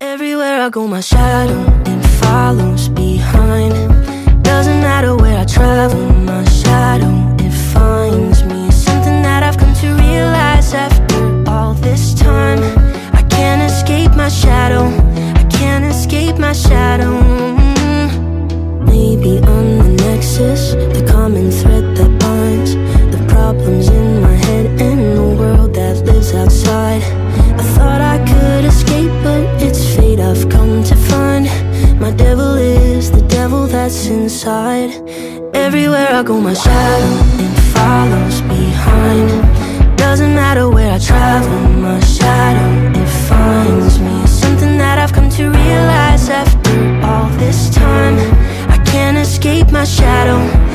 Everywhere I go, my shadow, it follows behind. Doesn't matter where I travel, my shadow, it finds me. Something that I've come to realize after all this time. I can't escape my shadow, I can't escape my shadow. My devil is the devil that's inside. Everywhere I go, my shadow it follows behind. Doesn't matter where I travel, my shadow it finds me. Something that I've come to realize after all this time. I can't escape my shadow. I can't escape my shadow.